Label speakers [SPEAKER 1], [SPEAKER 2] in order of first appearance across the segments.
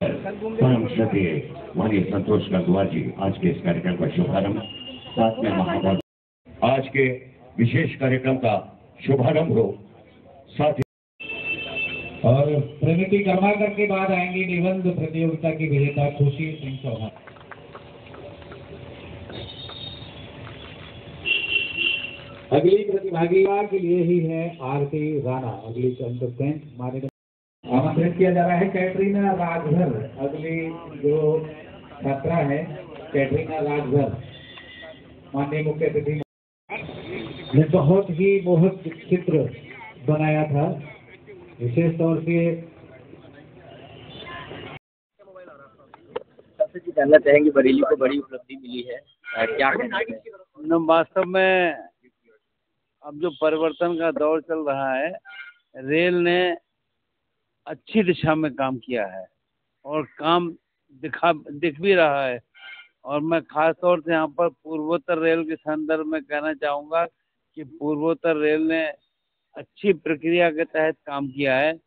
[SPEAKER 1] श्रद्धेय माननीय संतोष गंगवार जी आज के इस कार्यक्रम का शुभारंभ, साथ में महापौर आज के विशेष कार्यक्रम का शुभारंभ हो। साथ
[SPEAKER 2] और प्रगति कर्माकर के बाद आएँगे निबंध प्रतियोगिता की विजेता खुशी सिंह चौहान। अगली प्रतिभागी के लिए ही है आरती राणा, अगली कंटेस्टेंट हमारे आमंत्रित किया जा रहा है कैटरीना राजभर अगली जो छात्रा है कैटरीना राजभर माननीय मुख्य अतिथि ने बहुत ही मोहक चित्र बनाया था। विशेष तौर से
[SPEAKER 3] सबसे जानना चाहेंगे बरेली को बड़ी उपलब्धि मिली है। क्या कहना है
[SPEAKER 4] वास्तव में अब जो परिवर्तन का दौर चल रहा है रेल ने अच्छी दिशा में काम किया है और काम दिखा, दिख भी रहा है। और मैं खास तौर से यहाँ पर पूर्वोत्तर रेल के संदर्भ में कहना चाहूँगा कि पूर्वोत्तर रेल ने अच्छी प्रक्रिया के तहत काम किया है।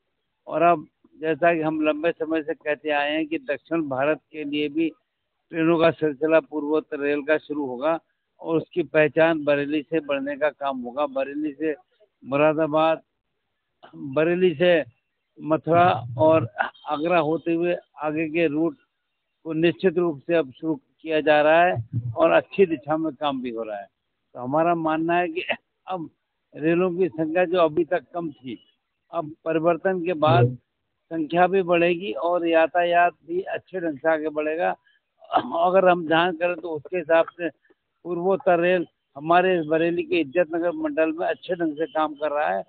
[SPEAKER 4] और अब जैसा कि हम लंबे समय से कहते आए हैं कि दक्षिण भारत के लिए भी ट्रेनों का सिलसिला पूर्वोत्तर रेल का शुरू होगा और उसकी पहचान बरेली से बढ़ने का काम होगा। बरेली से मुरादाबाद, बरेली से मथुरा और आगरा होते हुए आगे के रूट को निश्चित रूप से अब शुरू किया जा रहा है और अच्छी दिशा में काम भी हो रहा है। तो हमारा मानना है कि अब रेलों की संख्या जो अभी तक कम थी अब परिवर्तन के बाद संख्या भी बढ़ेगी और यातायात भी अच्छे ढंग से आगे बढ़ेगा। अगर हम ध्यान करें तो उसके हिसाब से पूर्वोत्तर रेल हमारे बरेली के इज़्ज़त नगर मंडल में अच्छे ढंग से काम कर रहा है।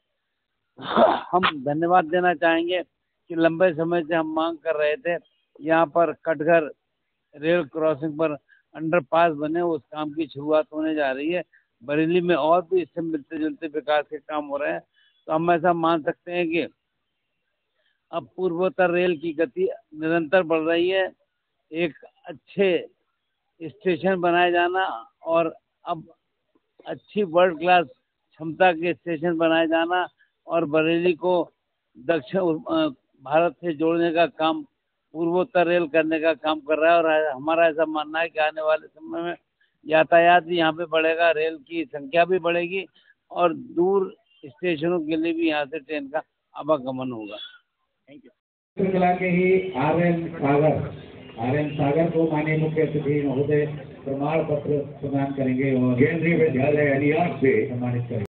[SPEAKER 4] हम धन्यवाद देना चाहेंगे कि लंबे समय से हम मांग कर रहे थे। यहाँ पर कटघर रेल क्रॉसिंग पर अंडरपास बने, उस काम की शुरुआत होने जा रही है। बरेली में और भी इससे मिलते जुलते विकास के काम हो रहे हैं। तो हम ऐसा मान सकते हैं कि अब पूर्वोत्तर रेल की गति निरंतर बढ़ रही है। एक अच्छे स्टेशन बनाए जाना और अब अच्छी वर्ल्ड क्लास क्षमता के स्टेशन बनाए जाना और बरेली को दक्षिण भारत से जोड़ने का काम, पूर्वोत्तर रेल करने का काम कर रहा है और हमारा ऐसा मानना है कि आने वाले समय में यातायात भी यहाँ पे बढ़ेगा, रेल की संख्या भी बढ़ेगी और दूर स्टेशनों के लिए भी यहाँ से ट्रेन का आवागमन होगा। थैंक यू
[SPEAKER 2] श्रृंखला के ही R N Sagar, R N Sagar को माननीय मुख्य अतिथि महोदय प्रमाण पत्र प्रदान करेंगे और
[SPEAKER 1] केंद्रीय विद्यालय अनियार से
[SPEAKER 2] सम्मानित करेंगे।